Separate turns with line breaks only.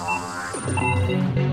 Música